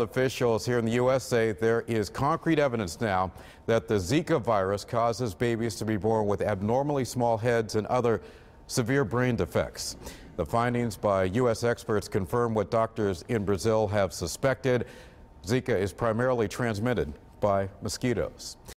Officials here in the U.S. say there is concrete evidence now that the Zika virus causes babies to be born with abnormally small heads and other severe brain defects. The findings by U.S. experts confirm what doctors in Brazil have suspected. Zika is primarily transmitted by mosquitoes.